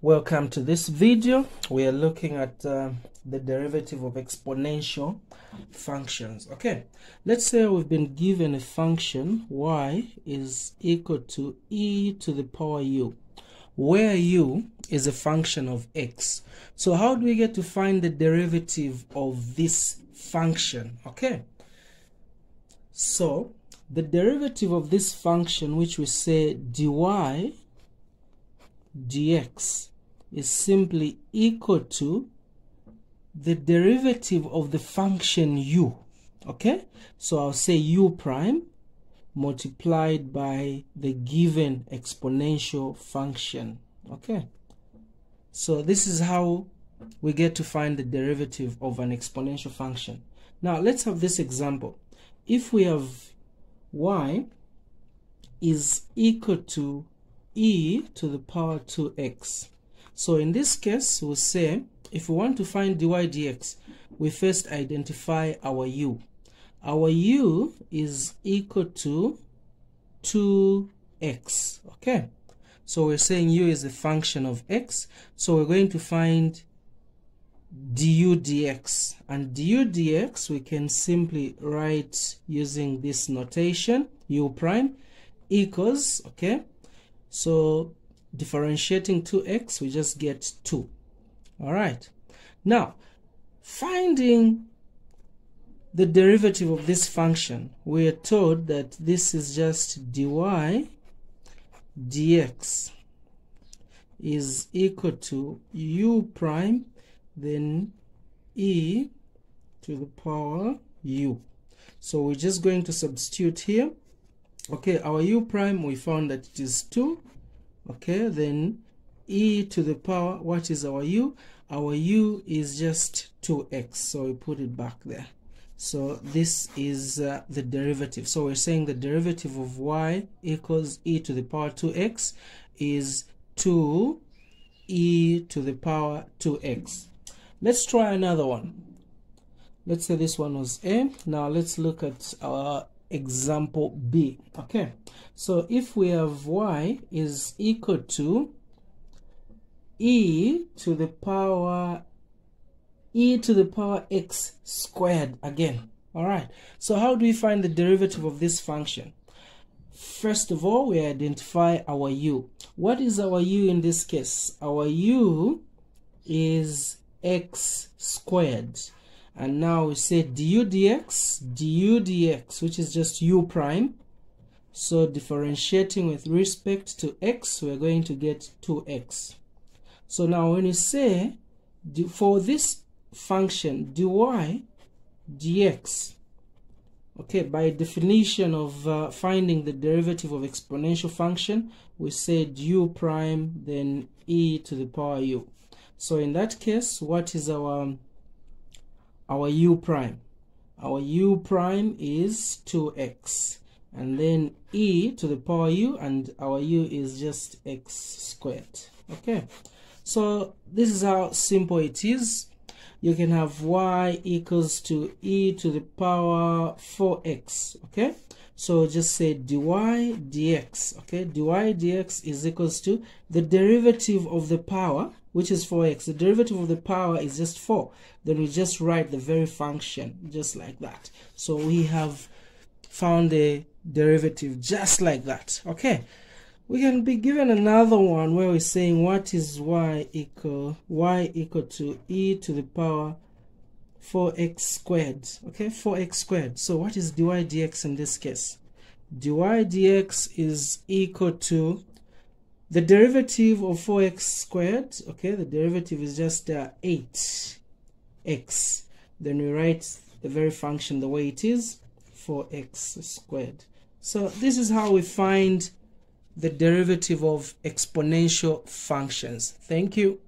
welcome to this video. We are looking at uh, the derivative of exponential functions. Okay let's say we've been given a function y is equal to e to the power u where u is a function of x. So how do we get to find the derivative of this function? Okay so the derivative of this function which we say dy dx is simply equal to the derivative of the function u okay? So I'll say u prime multiplied by the given exponential function okay? So this is how we get to find the derivative of an exponential function. Now let's have this example. If we have y is equal to e to the power 2x. So in this case, we'll say if we want to find dy dx, we first identify our u. Our u is equal to 2x, okay? So we're saying u is a function of x, so we're going to find du dx. And du dx we can simply write using this notation, u prime equals, okay? So differentiating 2x, we just get 2. All right. Now, finding the derivative of this function, we are told that this is just dy dx is equal to u prime then e to the power u. So we're just going to substitute here okay our u prime we found that it is 2 okay then e to the power what is our u? Our u is just 2x so we put it back there. So this is uh, the derivative. So we're saying the derivative of y equals e to the power 2x is 2 e to the power 2x let's try another one. Let's say this one was a. Now let's look at our example B. Okay, so if we have y is equal to e to the power e to the power x squared again. All right, so how do we find the derivative of this function? First of all, we identify our u. What is our u in this case? Our u is x squared and now we say du dx du dx which is just u prime. So differentiating with respect to x we're going to get 2x so now when you say for this function dy dx okay by definition of uh, finding the derivative of exponential function we say u prime then e to the power u. So in that case what is our our u prime. Our u prime is 2x and then e to the power u and our u is just x squared. Okay, so this is how simple it is. You can have y equals to e to the power 4x. Okay, so just say dy dx. Okay, dy dx is equals to the derivative of the power which is 4x. The derivative of the power is just 4. Then we just write the very function just like that. So we have found the derivative just like that. Okay. We can be given another one where we're saying what is y equal y equal to e to the power 4x squared. Okay, 4x squared. So what is dy dx in this case? dy dx is equal to the derivative of 4x squared okay the derivative is just uh, 8x then we write the very function the way it is 4x squared. So this is how we find the derivative of exponential functions. Thank you